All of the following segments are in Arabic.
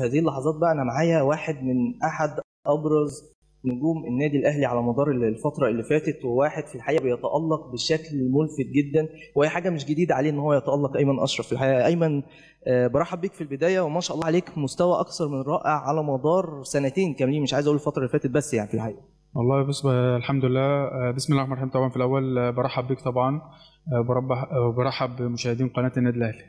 هذه اللحظات بقى أنا معايا واحد من أحد أبرز نجوم النادي الأهلي على مدار الفترة اللي فاتت وواحد في الحقيقة بيتألق بشكل ملفت جدا وهي حاجة مش جديدة عليه إن هو يتألق أيمن أشرف في الحقيقة. أيمن آه، برحب بيك في البداية وما شاء الله عليك مستوى أكثر من رائع على مدار سنتين كاملين. مش عايز أقول الفترة اللي فاتت بس يعني في الحقيقة. والله بس الحمد لله. آه، بسم الله الرحمن الرحيم. طبعا في الأول آه، برحب بيك طبعا. آه، آه، برحب بمشاهدين قناة النادي الأهلي.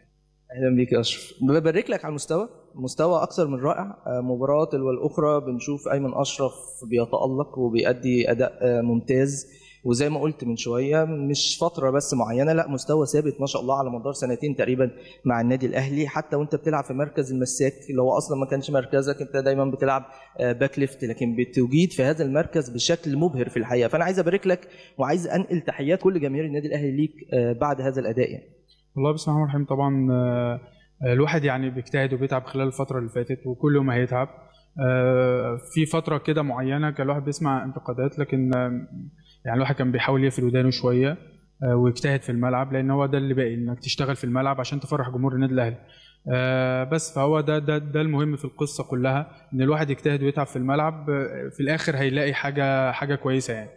أهلا بيك يا أشرف. ببارك لك على المستوى؟ مستوى أكثر من رائع. آه، مباراة تلو الأخرى بنشوف أيمن أشرف بيتألق وبيأدي أداء آه، ممتاز. وزي ما قلت من شوية مش فترة بس معينة لا مستوى ثابت ما شاء الله على مدار سنتين تقريبا مع النادي الأهلي. حتى وأنت بتلعب في مركز المساك اللي هو أصلا ما كانش مركزك أنت دايما بتلعب آه، back left لكن بتجيد في هذا المركز بشكل مبهر في الحقيقة. فأنا عايز أبارك لك وعايز أنقل تحيات كل جماهير النادي الأهلي ليك بعد هذا الأداء يعني. والله بسم الله الرحمن الرحيم. طبعا الواحد يعني بيجتهد وبيتعب خلال الفترة اللي فاتت وكل يوم هيتعب. آه، في فترة كده معينة كان الواحد بيسمع انتقادات لكن آه، يعني الواحد كان بيحاول يقفل ودانه شوية آه، ويجتهد في الملعب لأن هو ده اللي باقي إنك تشتغل في الملعب عشان تفرح جمهور النادي الأهلي. آه، بس فهو ده ده ده المهم في القصة كلها إن الواحد يجتهد ويتعب في الملعب آه، في الآخر هيلاقي حاجة حاجة كويسة يعني.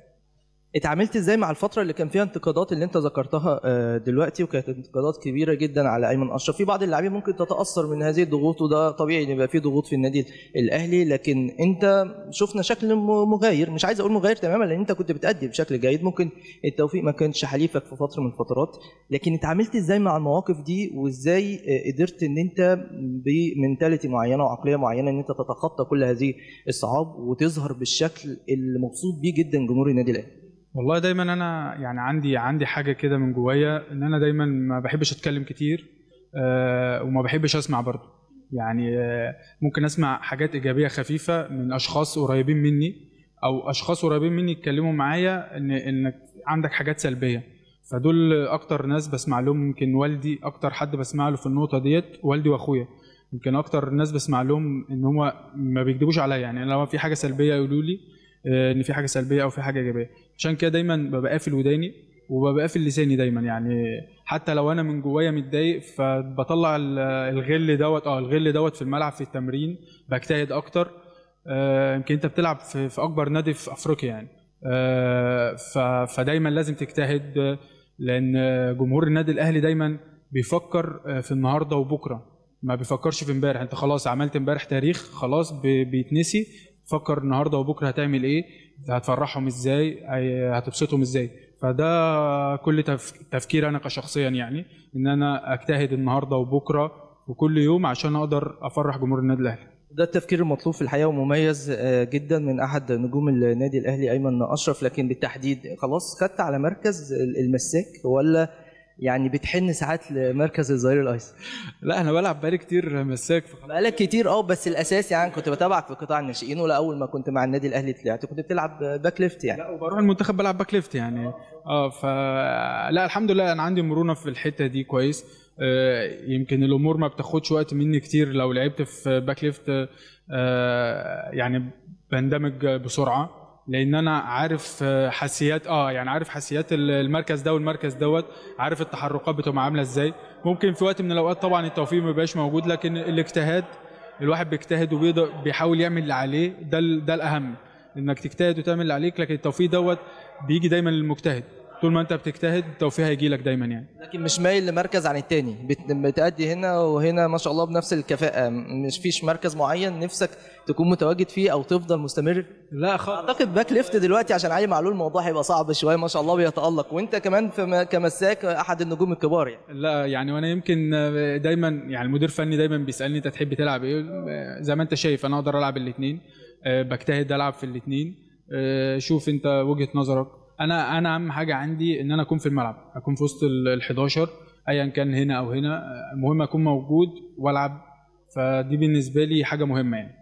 اتعاملت إزاي مع الفترة اللي كان فيها انتقادات اللي انت ذكرتها آه، دلوقتي؟ وكانت انتقادات كبيرة جدا على أيمن أشرف. في بعض اللاعبين ممكن تتأثر من هذه الضغوط وده طبيعي إن يبقى في ضغوط في النادي الأهلي. لكن أنت شفنا شكل مغاير مش عايز أقول مغاير تماما لأن أنت كنت بتأدي بشكل جيد. ممكن التوفيق ما كانش حليفك في فترة من الفترات. لكن اتعاملت إزاي مع المواقف دي؟ وازاي آه، قدرت إن أنت بمنتاليتي معينة وعقلية معينة إن أنت تتخطى كل هذه الصعاب وتظهر بالشكل اللي مبسوط بيه جدا جمهور النادي الأهلي؟ والله دايما أنا يعني عندي عندي حاجة كده من جوايا إن أنا دايما ما بحبش أتكلم كتير آه، وما بحبش أسمع برضه. يعني آه، ممكن أسمع حاجات إيجابية خفيفة من أشخاص قريبين مني أو أشخاص قريبين مني يتكلموا معايا إن انك عندك حاجات سلبية. فدول أكتر ناس بسمع لهم يمكن والدي أكتر حد بسمع له في النقطة ديت والدي وأخويا. يمكن أكتر ناس بسمع لهم إن هم ما بيكذبوش عليا. يعني لو في حاجة سلبية يقولوا لي إن في حاجة سلبية أو في حاجة إيجابية. عشان كده دايما ببقى قافل وداني وببقى قافل لساني دايما. يعني حتى لو أنا من جوايا متضايق فبطلع ال- الغل دوت آه الغل دوت في الملعب في التمرين بجتهد أكتر. آه، يمكن أنت بتلعب في, أكبر نادي في أفريقيا يعني. آه، فدايما لازم تجتهد آه، لأن جمهور النادي الأهلي دايما بيفكر آه، في النهارده وبكرة. ما بيفكرش في امبارح. أنت خلاص عملت امبارح تاريخ خلاص بي- بيتنسي. فكر النهارده وبكره هتعمل إيه هتفرحهم إزاي هتبسطهم إزاي. فده كل تف- تفكير أنا كشخصيا يعني إن أنا أجتهد النهارده وبكره وكل يوم عشان أقدر أفرح جمهور النادي الأهلي. ده التفكير المطلوب في الحقيقة ومميز آه، جدا من أحد نجوم النادي الأهلي أيمن أشرف لكن بالتحديد خلاص خدت على مركز المساك ولا يعني بتحن ساعات لمركز الظهير الايسر لا أنا بلعب بقالي كتير مساك. بقالك كتير آه بس الأساس يعني كنت بتابعك في قطاع الناشئين ولا اول ما كنت مع النادي الأهلي طلعت كنت بتلعب back left يعني. لا وبروح المنتخب بلعب back left يعني. آه ف لا الحمد لله أنا عندي مرونة في الحتة دي كويس. آه، يمكن الأمور ما بتاخدش وقت مني كتير لو لعبت في back left آه، يعني بندمج بسرعة. لأن أنا عارف حسيات آه يعني عارف حسيات المركز ده والمركز دوت عارف التحركات بتبقى عاملة إزاي. ممكن في وقت من الأوقات طبعا التوفيق ما بيبقاش موجود لكن الاجتهاد الواحد بيجتهد وبيقدر بيحاول يعمل اللي عليه ده ده الأهم إنك تجتهد وتعمل اللي عليك لكن التوفيق دوت بيجي دايما للمجتهد. طول ما انت بتجتهد التوفيق هيجي لك دايما يعني. لكن مش مايل لمركز عن التاني. بت- بتأدي هنا وهنا ما شاء الله بنفس الكفاءة. مش فيش مركز معين نفسك تكون متواجد فيه أو تفضل مستمر؟ لا خالص. أعتقد back left دلوقتي عشان علي معلول الموضوع هيبقى صعب شوية. ما شاء الله بيتألق. وأنت كمان كمساك أحد النجوم الكبار يعني. لا يعني وأنا يمكن دايما يعني المدير الفني دايما بيسألني أنت تحب تلعب إيه؟ زي ما أنت شايف أنا أقدر ألعب الاثنين بجتهد ألعب في الاثنين شوف أنت وجهة نظرك. أنا أنا أهم حاجة عندي إن أنا أكون في الملعب أكون في وسط ال 11 ايا كان هنا أو هنا المهم أكون موجود وألعب فدي بالنسبة لي حاجة مهمة يعني.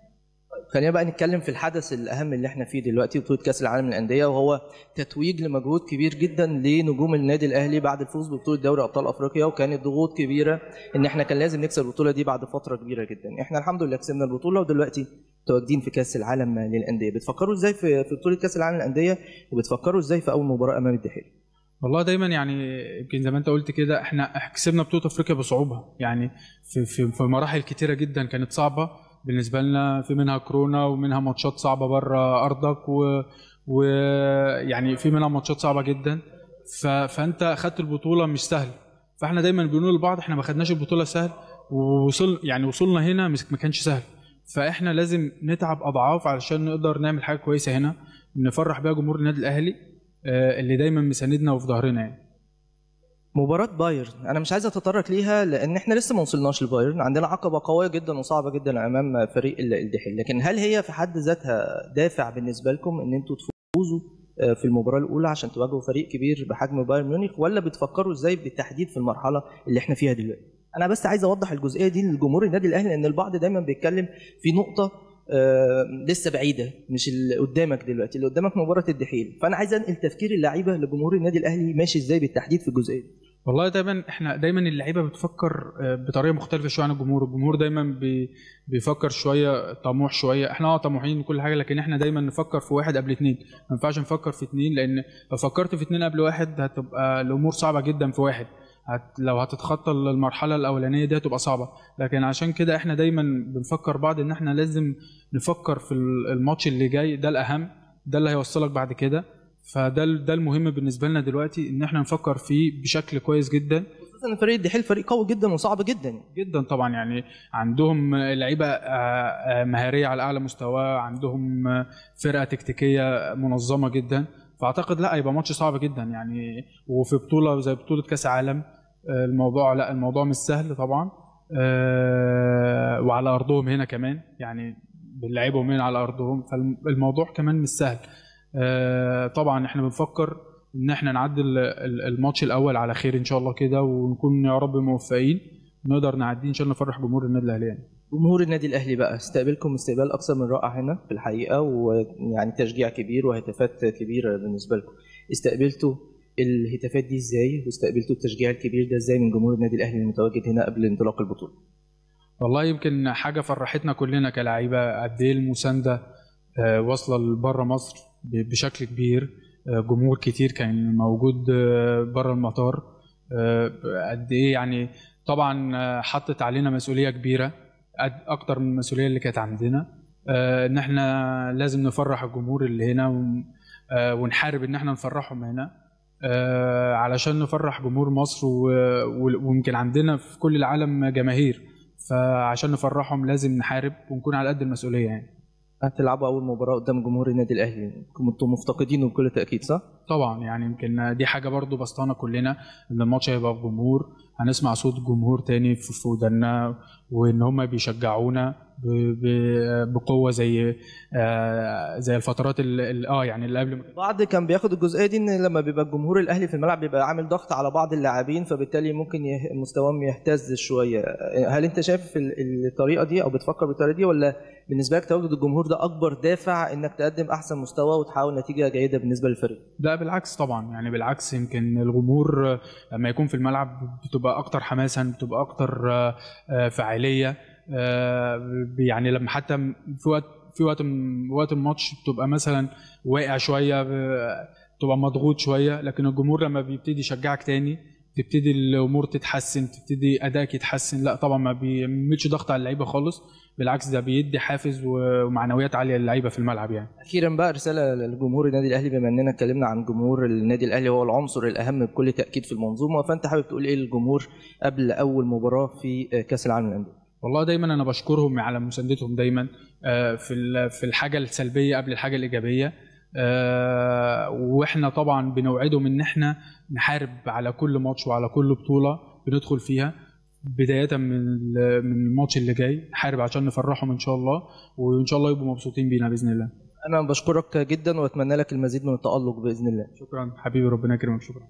خلينا بقى نتكلم في الحدث الأهم اللي إحنا فيه دلوقتي بطولة كأس العالم للأندية وهو تتويج لمجهود كبير جدا لنجوم النادي الأهلي بعد الفوز ببطولة دوري أبطال أفريقيا وكانت ضغوط كبيرة إن إحنا كان لازم نكسب البطولة دي بعد فترة كبيرة جدا. إحنا الحمد لله كسبنا البطولة ودلوقتي متواجدين في كأس العالم للأندية. بتفكروا إزاي في بطولة كأس العالم للأندية؟ وبتفكروا إزاي في أول مباراة أمام الدحيل والله دايما يعني يمكن زي ما أنت قلت كده إحنا كسبنا بطولة أفريقيا بصعوبة. يعني في في, في مراحل كتيرة جدا كانت صعبة. بالنسبة لنا في منها كورونا ومنها ماتشات صعبة بره أرضك و ويعني في منها ماتشات صعبة جدا. ف... فأنت أخدت البطولة مش سهل. فإحنا دايما بنقول لبعض إحنا ما خدناش البطولة سهل ووصل يعني وصولنا هنا ما كانش سهل. فاحنا لازم نتعب اضعاف علشان نقدر نعمل حاجة كويسة هنا نفرح بيها جمهور النادي الاهلي آه، اللي دايما مساندنا وفي ظهرنا يعني مباراة بايرن أنا مش عايز أتطرق ليها لأن إحنا لسه ما وصلناش لبايرن عندنا عقبة قوية جدا وصعبة جدا أمام فريق ال- الدحيل لكن هل هي في حد ذاتها دافع بالنسبة لكم إن أنتوا تفوزوا آه، في المباراة الأولى عشان تواجهوا فريق كبير بحجم بايرن ميونخ ولا بتفكروا إزاي بالتحديد في المرحلة اللي إحنا فيها دلوقتي؟ أنا بس عايز أوضح الجزئية دي لجمهور النادي الأهلي لأن البعض دايما بيتكلم في نقطة آه، لسه بعيدة مش اللي قدامك دلوقتي اللي قدامك مباراة الدحيل. فأنا عايز أنقل تفكير اللعيبة لجمهور النادي الأهلي ماشي إزاي بالتحديد في الجزئية دي. والله دايما إحنا دايما اللعيبة بتفكر آه، بطريقة مختلفة شوية عن الجمهور. الجمهور دايما بي بيفكر شوية طموح شوية. إحنا آه طموحين وكل حاجة لكن إحنا دايما نفكر في واحد قبل اتنين. ما ينفعش نفكر في اتنين لأن لو فكرت في اتنين قبل واحد هتبقى الأمور صعبة جدا في واحد. هت لو هتتخطى المرحلة الأولانية دي هتبقى صعبة. لكن عشان كده إحنا دايما بنفكر بعض إن إحنا لازم نفكر في الماتش اللي جاي ده الأهم ده اللي هيوصلك بعد كده. فده ده المهم بالنسبة لنا دلوقتي إن إحنا نفكر فيه بشكل كويس جدا. خصوصا إن فريق الدحيل فريق قوي جدا وصعب جدا. جدا طبعا. يعني عندهم لعيبة مهارية على أعلى مستوى عندهم فرقة تكتيكية منظمة جدا. فاعتقد لا هيبقى ماتش صعب جدا يعني. وفي بطولة زي بطولة كأس عالم آه، الموضوع لا الموضوع مش سهل طبعا. آه، وعلى أرضهم هنا كمان يعني بنلعبهم هنا على أرضهم فالموضوع كمان مش سهل. آه، طبعا إحنا بنفكر إن إحنا نعدي ال- الماتش الأول على خير إن شاء الله كده ونكون يا رب موفقين نقدر نعديه إن شاء الله نفرح جمهور النادي الأهلي يعني. جمهور النادي الأهلي بقى استقبلكم استقبال أكثر من رائع هنا في الحقيقة ويعني تشجيع كبير وهتافات كبيرة بالنسبة لكم. استقبلتوا الهتافات دي إزاي؟ واستقبلتوا التشجيع الكبير ده إزاي من جمهور النادي الأهلي المتواجد هنا قبل انطلاق البطولة؟ والله يمكن حاجة فرحتنا كلنا كلاعيبة قد إيه المساندة آه، واصلة لبره مصر بشكل كبير. آه، جمهور كتير كان موجود بره المطار. آه، قد إيه يعني طبعا آه، حطت علينا مسؤولية كبيرة. أكتر من المسؤولية اللي كانت عندنا. آه، إن إحنا لازم نفرح الجمهور اللي هنا آه، ونحارب إن إحنا نفرحهم هنا. آه، علشان نفرح جمهور مصر ويمكن عندنا في كل العالم جماهير. فعشان نفرحهم لازم نحارب ونكون على قد المسؤولية يعني. هتلعبوا أول مباراة قدام جمهور النادي الأهلي؟ كنتوا مفتقدينه بكل تأكيد صح؟ طبعا يعني يمكن دي حاجة برضو بسطانا كلنا إن الماتش هيبقى بجمهور هنسمع صوت جمهور تاني في ودنا وإن هم بيشجعونا. بقوة زي آه، زي الفترات ال- ال- آه يعني اللي قبل ما بعض كان بياخد الجزئية دي إن لما بيبقى الجمهور الأهلي في الملعب بيبقى عامل ضغط على بعض اللاعبين فبالتالي ممكن مستواهم يهتز شوية. هل أنت شايف ال- الطريقة دي أو بتفكر بالطريقة دي ولا بالنسبة لك تواجد الجمهور ده أكبر دافع إنك تقدم أحسن مستوى وتحاول نتيجة جيدة بالنسبة للفريق؟ لا بالعكس طبعا. يعني بالعكس يمكن الجمهور آه، لما يكون في الملعب بتبقى أكتر حماسا بتبقى أكتر آه، آه، آه، يعني لما حتى في وقت في وقت وقت الماتش بتبقى مثلا واقع شوية ب- بتبقى مضغوط شوية لكن الجمهور لما بيبتدي يشجعك تاني تبتدي الأمور تتحسن تبتدي أدائك يتحسن لا طبعا ما بيعملش ضغط على اللعيبة خالص بالعكس ده بيدي حافز ومعنويات عالية للعيبة في الملعب يعني. أخيرا بقى رسالة لجمهور النادي الأهلي بما إننا اتكلمنا عن جمهور النادي الأهلي هو العنصر الأهم بكل تأكيد في المنظومة فأنت حابب تقول إيه للجمهور قبل أول مباراة في كأس العالم للأندية؟ والله دايما أنا بشكرهم على مساندتهم دايما آه، في في الحاجة السلبية قبل الحاجة الإيجابية آه، وإحنا طبعا بنوعدهم إن إحنا نحارب على كل ماتش وعلى كل بطولة بندخل فيها بداية من من الماتش اللي جاي نحارب عشان نفرحهم إن شاء الله وإن شاء الله يبقوا مبسوطين بينا بإذن الله. أنا بشكرك جدا وأتمنى لك المزيد من التألق بإذن الله. شكرا حبيبي ربنا يكرمك شكرا.